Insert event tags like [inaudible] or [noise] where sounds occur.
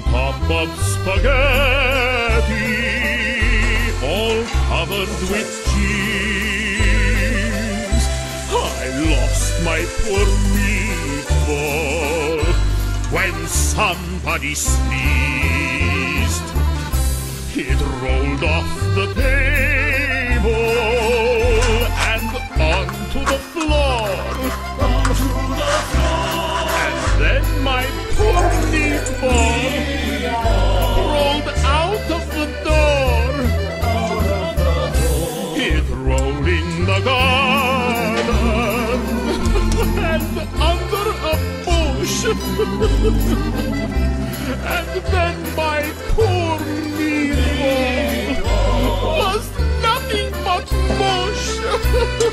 of spaghetti, all covered with cheese. I lost my poor meatball when somebody sneezed. It rolled off the table and then my poor Milo was nothing but mush. [laughs]